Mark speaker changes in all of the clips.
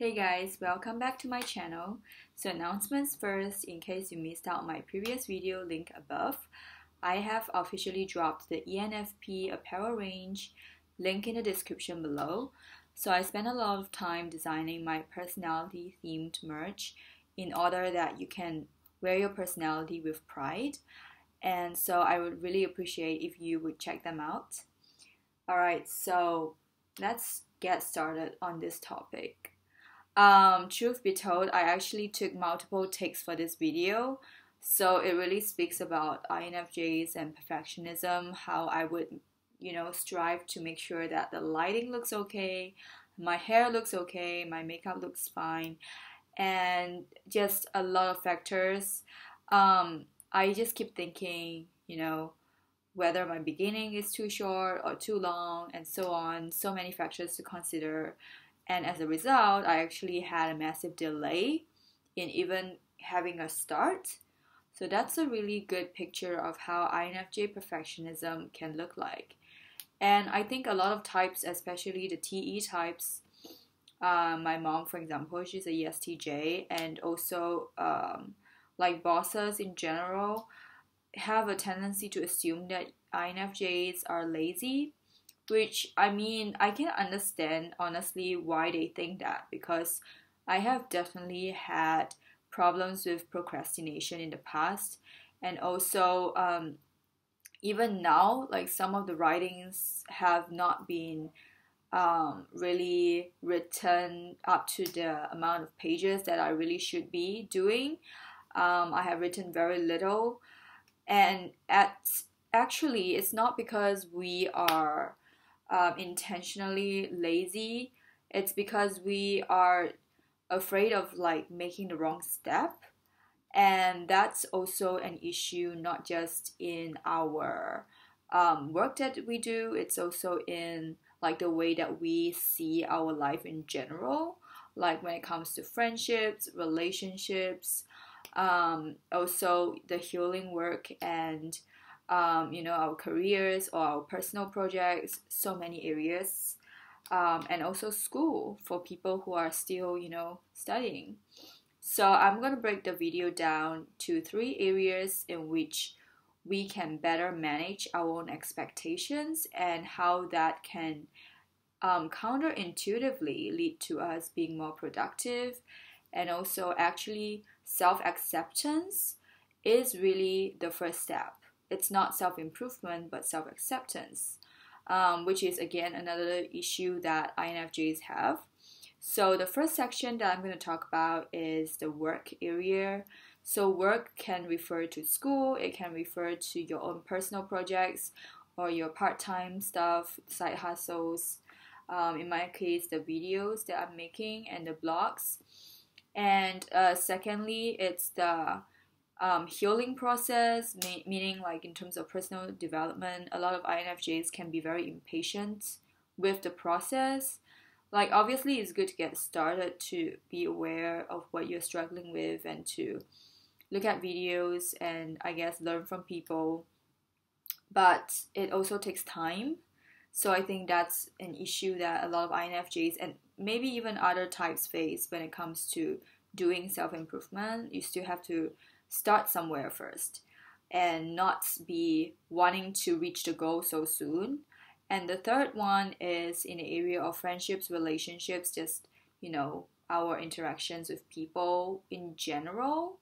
Speaker 1: Hey guys, welcome back to my channel. So announcements first, in case you missed out my previous video link above, I have officially dropped the ENFP apparel range, link in the description below. So I spent a lot of time designing my personality themed merch in order that you can wear your personality with pride. And so I would really appreciate if you would check them out. Alright, so let's get started on this topic. Um, truth be told, I actually took multiple takes for this video. So it really speaks about INFJs and perfectionism, how I would, you know, strive to make sure that the lighting looks okay, my hair looks okay, my makeup looks fine, and just a lot of factors. Um, I just keep thinking, you know, whether my beginning is too short or too long, and so on. So many factors to consider. And as a result, I actually had a massive delay in even having a start. So that's a really good picture of how INFJ perfectionism can look like. And I think a lot of types, especially the TE types, uh, my mom, for example, she's a ESTJ, and also um, like bosses in general, have a tendency to assume that INFJs are lazy which I mean, I can understand honestly why they think that because I have definitely had problems with procrastination in the past, and also um, even now, like some of the writings have not been um, really written up to the amount of pages that I really should be doing. Um, I have written very little, and at actually, it's not because we are um, intentionally lazy, it's because we are afraid of like making the wrong step. And that's also an issue, not just in our um, work that we do, it's also in like the way that we see our life in general, like when it comes to friendships, relationships, um, also the healing work and um, you know, our careers or our personal projects, so many areas, um, and also school for people who are still, you know, studying. So I'm going to break the video down to three areas in which we can better manage our own expectations and how that can um, counterintuitively lead to us being more productive and also actually self acceptance is really the first step it's not self improvement but self acceptance, um, which is again another issue that INFJs have. So, the first section that I'm going to talk about is the work area. So, work can refer to school, it can refer to your own personal projects or your part time stuff, side hustles. Um, in my case, the videos that I'm making and the blogs. And uh, secondly, it's the um, healing process, meaning like in terms of personal development, a lot of INFJs can be very impatient with the process. Like obviously, it's good to get started to be aware of what you're struggling with and to look at videos and I guess learn from people. But it also takes time. So I think that's an issue that a lot of INFJs and maybe even other types face when it comes to doing self improvement. You still have to start somewhere first and not be wanting to reach the goal so soon. And the third one is in the area of friendships, relationships, just, you know, our interactions with people in general.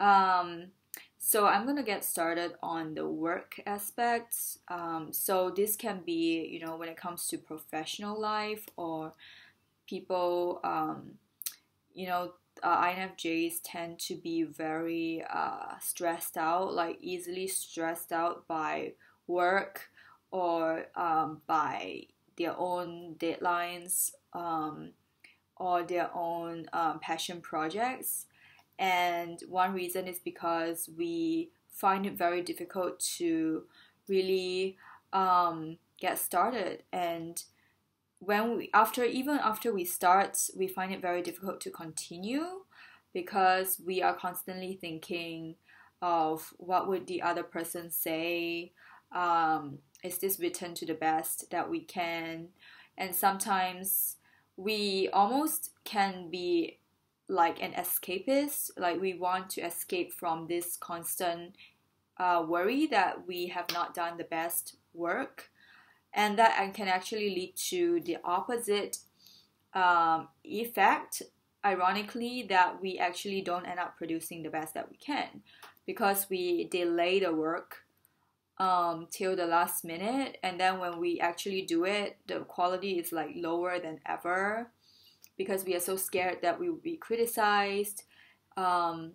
Speaker 1: Um, so I'm gonna get started on the work aspects. Um, so this can be, you know, when it comes to professional life or people, um, you know, uh, INFJs tend to be very uh, stressed out, like easily stressed out by work or um, by their own deadlines um, or their own um, passion projects. And one reason is because we find it very difficult to really um, get started and when we after even after we start we find it very difficult to continue because we are constantly thinking of what would the other person say um, is this written to the best that we can? And sometimes we almost can be like an escapist like we want to escape from this constant uh, worry that we have not done the best work and that can actually lead to the opposite um, effect ironically that we actually don't end up producing the best that we can because we delay the work um, till the last minute and then when we actually do it the quality is like lower than ever because we are so scared that we will be criticized um,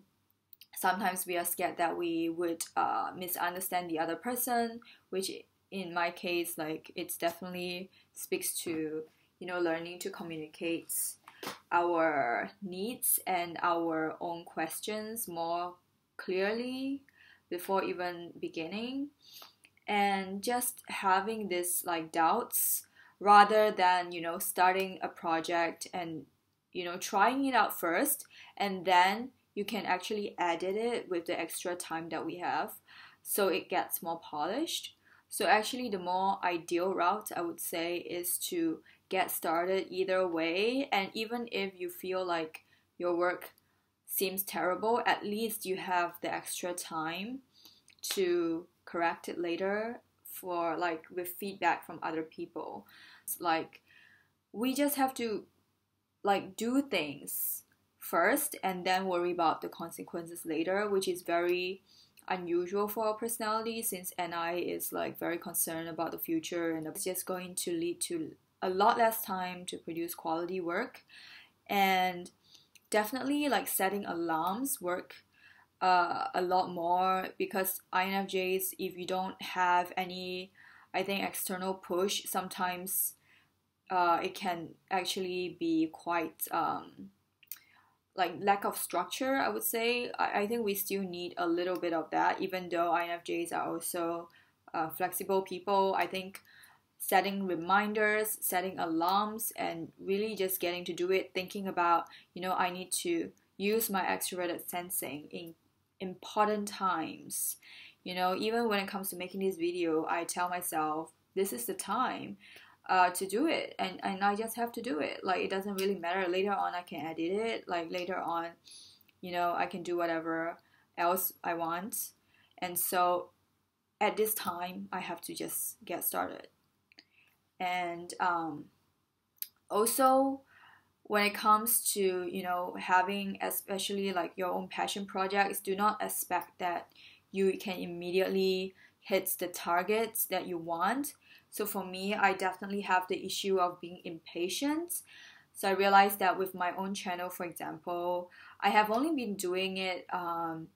Speaker 1: sometimes we are scared that we would uh, misunderstand the other person which in my case like it's definitely speaks to you know learning to communicate our needs and our own questions more clearly before even beginning. And just having this like doubts rather than you know starting a project and you know trying it out first and then you can actually edit it with the extra time that we have so it gets more polished so actually the more ideal route i would say is to get started either way. And even if you feel like your work seems terrible at least you have the extra time to correct it later for like with feedback from other people. It's like we just have to like do things first and then worry about the consequences later which is very unusual for our personality since ni is like very concerned about the future and it's just going to lead to a lot less time to produce quality work. And definitely like setting alarms work uh, a lot more because INFJs, if you don't have any, I think, external push, sometimes uh, it can actually be quite um, like lack of structure, I would say. I, I think we still need a little bit of that, even though INFJs are also uh, flexible people. I think setting reminders, setting alarms, and really just getting to do it, thinking about, you know, I need to use my extroverted sensing in important times. You know, even when it comes to making this video, I tell myself this is the time uh, to do it, and and I just have to do it. Like it doesn't really matter. Later on, I can edit it. Like later on, you know, I can do whatever else I want, and so at this time, I have to just get started. And um, also, when it comes to you know having especially like your own passion projects do not expect that you can immediately hit the targets that you want so for me i definitely have the issue of being impatient so i realized that with my own channel for example i have only been doing it um,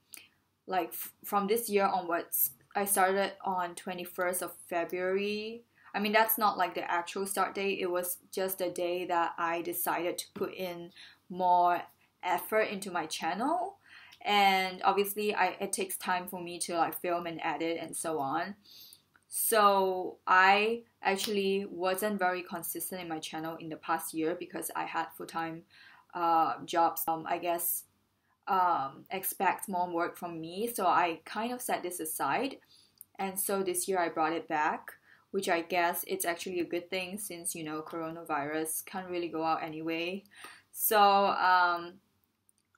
Speaker 1: like from this year onwards i started on 21st of february I mean, that's not like the actual start date. It was just the day that I decided to put in more effort into my channel. And obviously, I, it takes time for me to like film and edit and so on. So I actually wasn't very consistent in my channel in the past year because I had full time uh, jobs. Um, I guess um, expect more work from me. So I kind of set this aside. And so this year I brought it back which I guess it's actually a good thing since you know coronavirus can't really go out anyway. So um,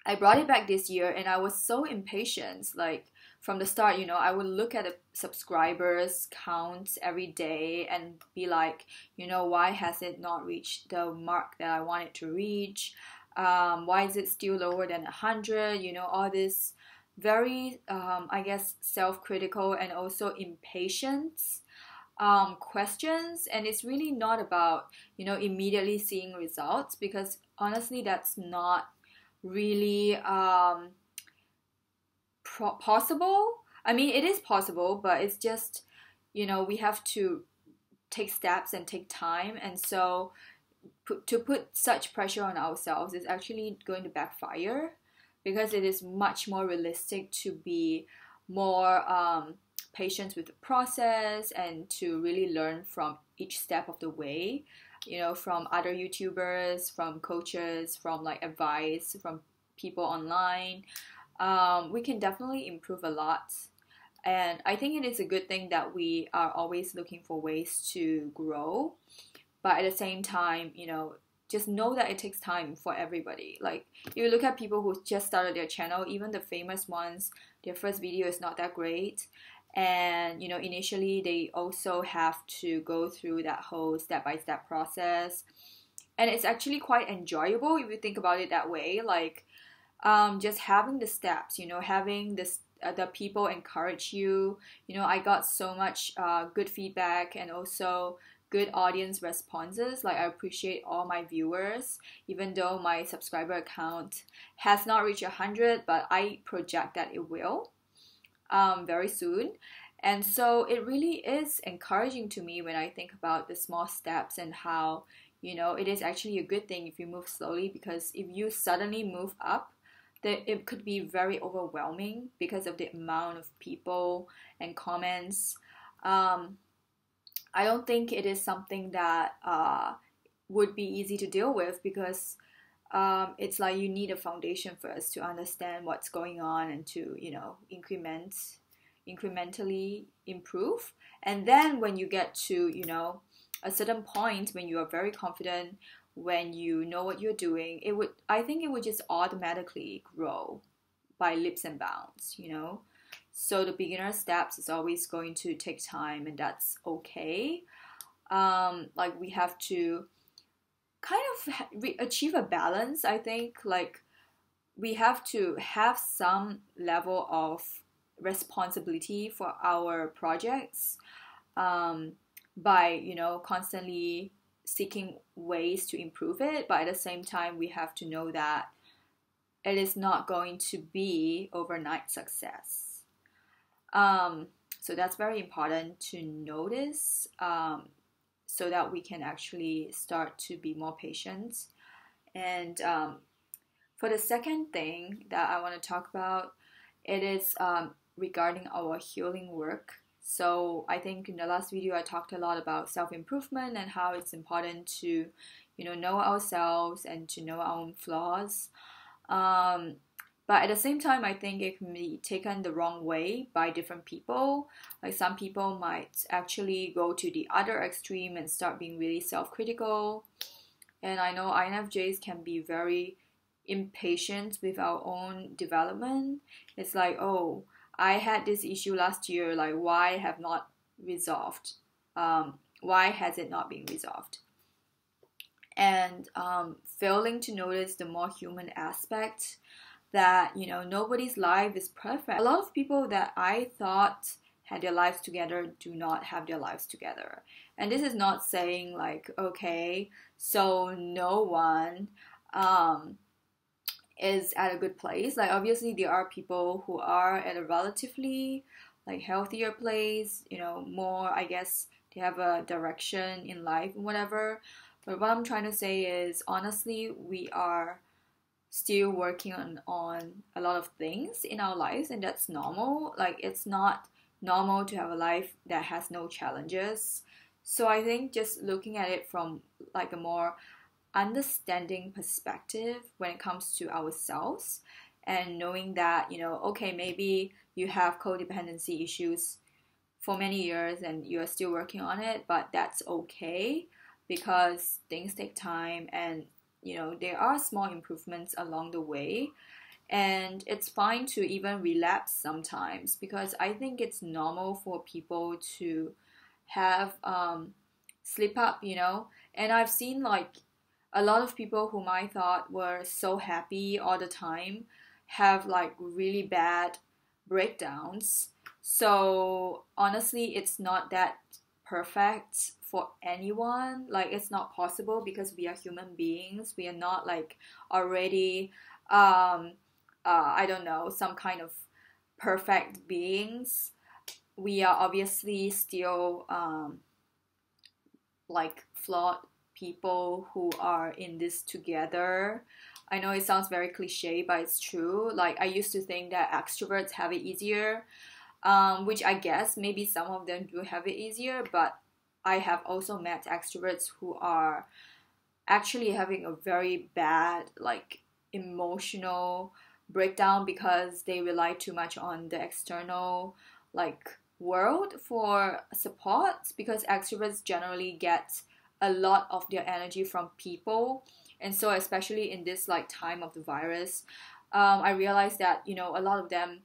Speaker 1: I brought it back this year, and I was so impatient. Like from the start, you know, I would look at the subscribers counts every day and be like, you know, why has it not reached the mark that I wanted to reach? Um, why is it still lower than 100? You know, all this very, um, I guess, self critical and also impatience um, questions and it's really not about you know immediately seeing results because honestly that's not really um, pro- possible. I mean it is possible but it's just you know we have to take steps and take time. And so to put such pressure on ourselves is actually going to backfire because it is much more realistic to be more um, patience with the process and to really learn from each step of the way you know from other youtubers from coaches from like advice from people online um, we can definitely improve a lot and i think it is a good thing that we are always looking for ways to grow but at the same time you know just know that it takes time for everybody. Like you look at people who just started their channel, even the famous ones, their first video is not that great. And you know, initially they also have to go through that whole step by step process. And it's actually quite enjoyable if you think about it that way. Like um, just having the steps, you know, having this uh, the people encourage you. You know, I got so much uh, good feedback and also good audience responses. Like I appreciate all my viewers, even though my subscriber account has not reached 100, but I project that it will um, very soon. And so it really is encouraging to me when I think about the small steps and how, you know, it is actually a good thing if you move slowly because if you suddenly move up, that it could be very overwhelming because of the amount of people and comments. Um, I don't think it is something that uh, would be easy to deal with because um, it's like you need a foundation first to understand what's going on and to you know increment incrementally improve and then when you get to you know a certain point when you are very confident when you know what you're doing, it would I think it would just automatically grow by leaps and bounds, you know. So the beginner steps is always going to take time, and that's okay. Um, like we have to kind of re- achieve a balance. I think like we have to have some level of responsibility for our projects um, by you know constantly seeking ways to improve it, but at the same time, we have to know that it is not going to be overnight success. Um, so that's very important to notice um, so that we can actually start to be more patient. And um, for the second thing that I want to talk about, it is um, regarding our healing work so I think in the last video I talked a lot about self-improvement and how it's important to, you know, know ourselves and to know our own flaws. Um, but at the same time, I think it can be taken the wrong way by different people. Like some people might actually go to the other extreme and start being really self-critical. And I know INFJs can be very impatient with our own development. It's like, oh, I had this issue last year, like why have not resolved? Um, why has it not been resolved? And um, failing to notice the more human aspect that you know nobody's life is perfect. A lot of people that I thought had their lives together do not have their lives together. And this is not saying like okay, so no one um, is at a good place. Like obviously there are people who are at a relatively like healthier place, you know, more I guess they have a direction in life and whatever. But what I'm trying to say is honestly we are still working on on a lot of things in our lives and that's normal. Like it's not normal to have a life that has no challenges. So I think just looking at it from like a more understanding perspective when it comes to ourselves and knowing that you know okay maybe you have codependency issues for many years and you're still working on it but that's okay because things take time and you know there are small improvements along the way and it's fine to even relapse sometimes because i think it's normal for people to have um, slip up you know and i've seen like a lot of people whom I thought were so happy all the time have like really bad breakdowns. So honestly, it's not that perfect for anyone. Like it's not possible because we are human beings. We are not like already um uh, I don't know, some kind of perfect beings. We are obviously still um like flawed people who are in this together. I know it sounds very cliche, but it's true. Like I used to think that extroverts have it easier, um, which I guess maybe some of them do have it easier, but I have also met extroverts who are actually having a very bad like emotional breakdown because they rely too much on the external like world for support because extroverts generally get a lot of their energy from people. And so especially in this like time of the virus um, i realized that you know a lot of them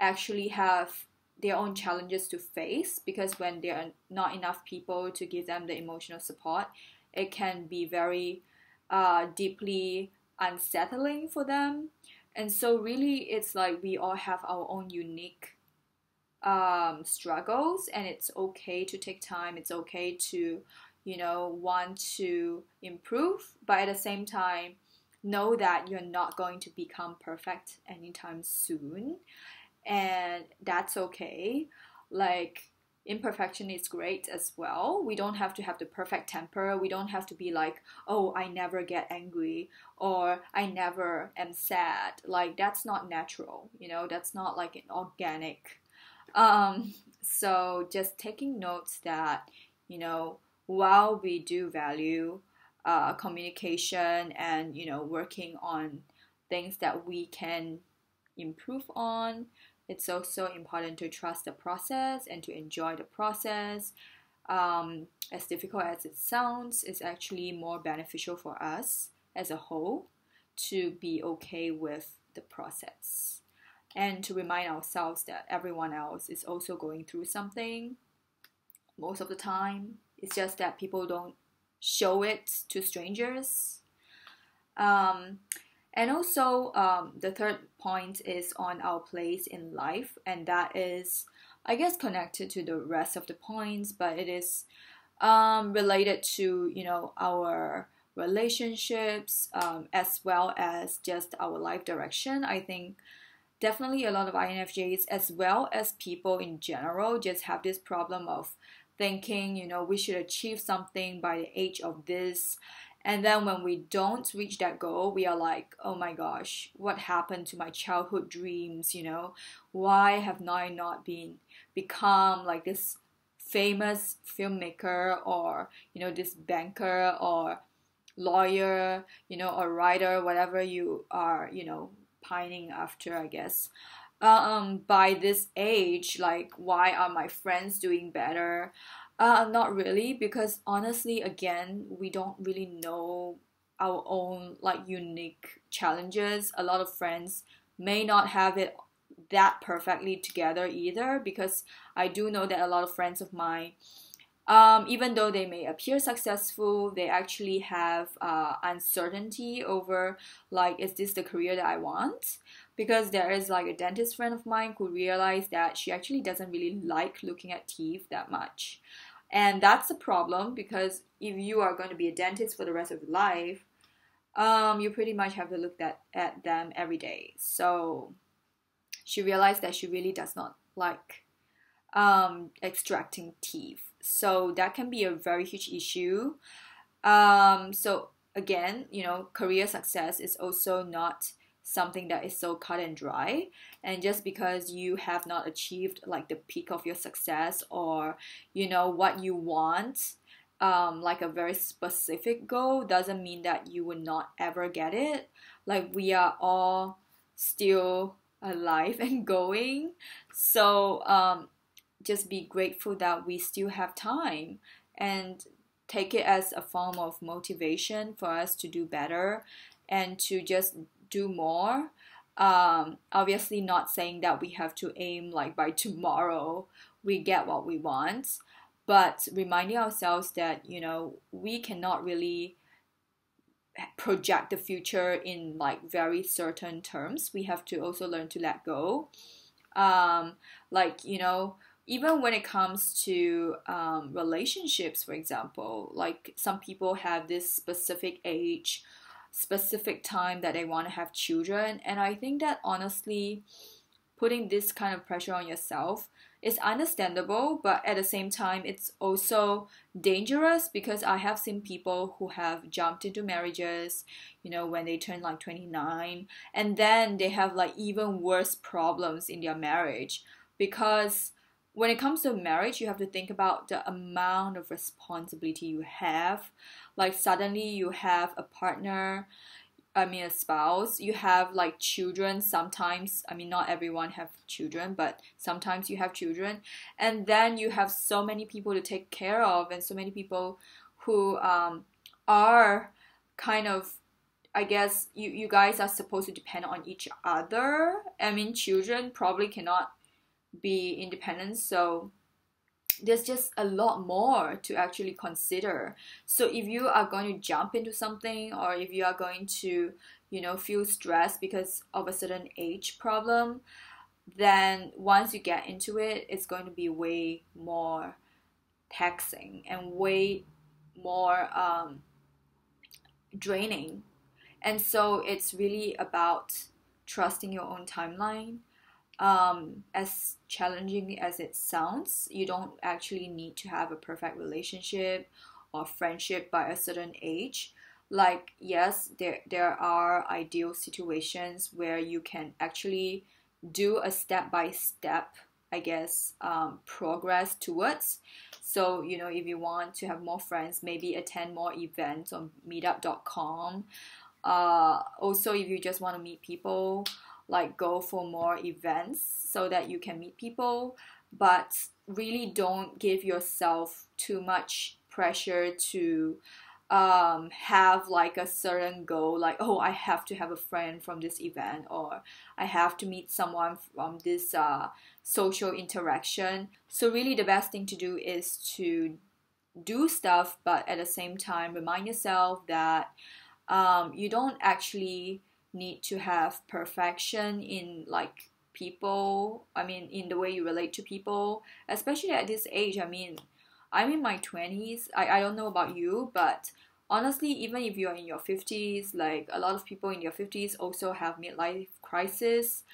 Speaker 1: actually have their own challenges to face because when there are not enough people to give them the emotional support it can be very uh, deeply unsettling for them. And so really it's like we all have our own unique um, struggles and it's okay to take time. It's okay to you know want to improve but at the same time know that you're not going to become perfect anytime soon and that's okay like imperfection is great as well. We don't have to have the perfect temper. We don't have to be like, oh, I never get angry or I never am sad. Like, that's not natural, you know, that's not like an organic. Um, so, just taking notes that, you know, while we do value uh, communication and, you know, working on things that we can improve on, it's also important to trust the process and to enjoy the process. Um, as difficult as it sounds, it's actually more beneficial for us as a whole to be okay with the process and to remind ourselves that everyone else is also going through something most of the time. It's just that people don't show it to strangers. Um, and also, um, the third point is on our place in life, and that is, I guess, connected to the rest of the points, but it is um, related to you know our relationships um, as well as just our life direction. I think definitely a lot of INFJs as well as people in general just have this problem of thinking you know we should achieve something by the age of this and then when we don't reach that goal, we are like, oh my gosh, what happened to my childhood dreams? You know, why have I not been become like this famous filmmaker or, you know, this banker or lawyer, you know, or writer, whatever you are, you know, pining after, I guess. Um, by this age, like, why are my friends doing better? Uh, not really, because honestly, again, we don't really know our own like unique challenges. A lot of friends may not have it that perfectly together either, because I do know that a lot of friends of mine, um, even though they may appear successful, they actually have uh, uncertainty over like, is this the career that I want? Because there is like a dentist friend of mine who realized that she actually doesn't really like looking at teeth that much. And that's a problem because if you are going to be a dentist for the rest of your life, um, you pretty much have to look at, at them every day. So she realized that she really does not like um, extracting teeth. So that can be a very huge issue. Um, so again, you know, career success is also not something that is so cut and dry. And just because you have not achieved like the peak of your success or you know what you want um, like a very specific goal doesn't mean that you will not ever get it. Like we are all still alive and going. So um, just be grateful that we still have time and take it as a form of motivation for us to do better and to just do more. Um, obviously, not saying that we have to aim like by tomorrow we get what we want, but reminding ourselves that you know we cannot really project the future in like very certain terms. We have to also learn to let go. Um, like you know, even when it comes to um, relationships, for example, like some people have this specific age specific time that they want to have children. And I think that honestly, putting this kind of pressure on yourself is understandable, but at the same time, it's also dangerous because I have seen people who have jumped into marriages, you know, when they turn like 29, and then they have like even worse problems in their marriage because when it comes to marriage, you have to think about the amount of responsibility you have like suddenly you have a partner I mean a spouse, you have like children sometimes. I mean not everyone have children, but sometimes you have children and then you have so many people to take care of and so many people who um, are kind of I guess you, you guys are supposed to depend on each other. I mean, children probably cannot be independent, so there's just a lot more to actually consider. So if you are going to jump into something or if you are going to, you know, feel stressed because of a certain age problem, then once you get into it, it's going to be way more taxing and way more um, draining. And so it's really about trusting your own timeline. Um, as challenging as it sounds, you don't actually need to have a perfect relationship or friendship by a certain age. Like, yes, there, there are ideal situations where you can actually do a step by step, I guess, um, progress towards. So, you know, if you want to have more friends, maybe attend more events on meetup.com. Uh, also, if you just want to meet people, like go for more events so that you can meet people, but really don't give yourself too much pressure to um, have like a certain goal, like, oh, I have to have a friend from this event, or I have to meet someone from this uh, social interaction. So, really, the best thing to do is to do stuff, but at the same time, remind yourself that um, you don't actually need to have perfection in like people. I mean, in the way you relate to people, especially at this age. I mean, I'm in my 20s. I, I don't know about you, but honestly, even if you're in your 50s, like a lot of people in your 50s also have midlife crisis.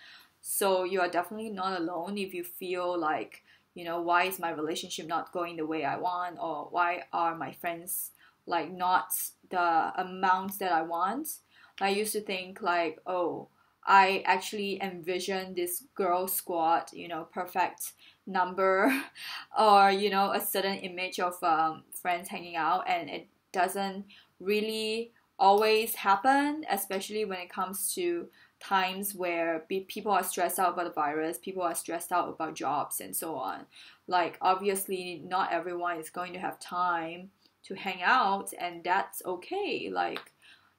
Speaker 1: So you are definitely not alone if you feel like, you know, why is my relationship not going the way I want or why are my friends like not the amounts that I want. I used to think like, oh, I actually envision this girl squad, you know, perfect number or you know a certain image of um, friends hanging out and it doesn't really always happen especially when it comes to times where be- people are stressed out about the virus people are stressed out about jobs and so on. Like obviously not everyone is going to have time to hang out and that's okay. Like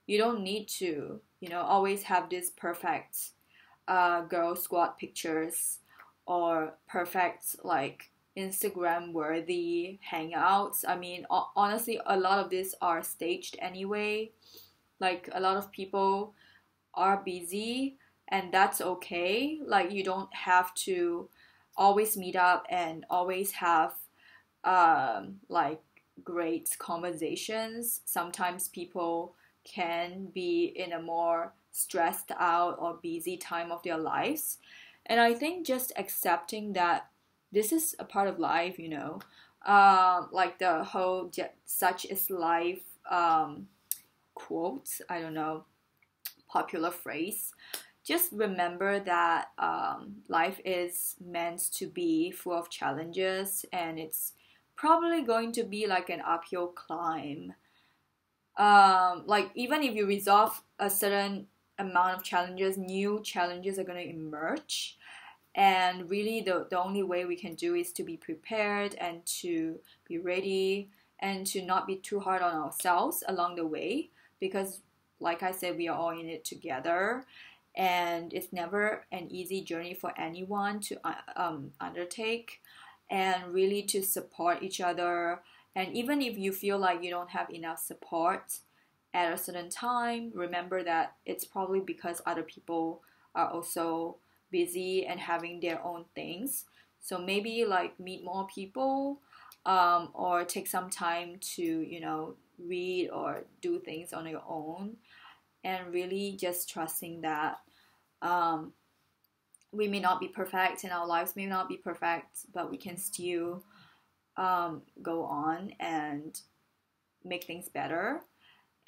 Speaker 1: you don't need to you know always have this perfect uh, girl squad pictures or perfect like Instagram worthy hangouts. I mean, honestly, a lot of these are staged anyway. Like a lot of people are busy and that's okay. Like you don't have to always meet up and always have um like great conversations. Sometimes people can be in a more stressed out or busy time of their lives and I think just accepting that this is a part of life, you know, um, like the whole such is life um, quote, I don't know, popular phrase. Just remember that um, life is meant to be full of challenges and it's probably going to be like an uphill climb. Um, like even if you resolve a certain amount of challenges, new challenges are going to emerge. And really, the, the only way we can do is to be prepared and to be ready and to not be too hard on ourselves along the way because, like I said, we are all in it together. And it's never an easy journey for anyone to uh, um, undertake and really to support each other. And even if you feel like you don't have enough support, at a certain time, remember that it's probably because other people are also busy and having their own things. So maybe like meet more people um, or take some time to, you know, read or do things on your own and really just trusting that um, we may not be perfect and our lives may not be perfect, but we can still um, go on and make things better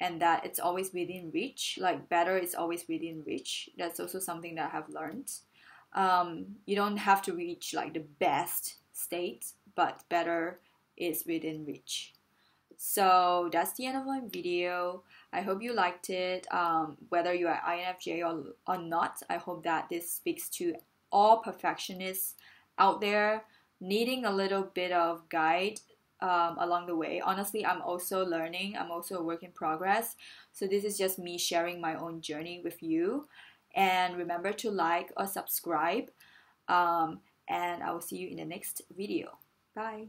Speaker 1: and that it's always within reach like better is always within reach. That's also something that i have learned. Um, you don't have to reach like the best state but better is within reach. So that's the end of my video. I hope you liked it. Um, whether you are infj or, or not i hope that this speaks to all perfectionists out there needing a little bit of guide um, along the way. Honestly, I'm also learning, I'm also a work in progress. So, this is just me sharing my own journey with you. And remember to like or subscribe. Um, and I will see you in the next video. Bye.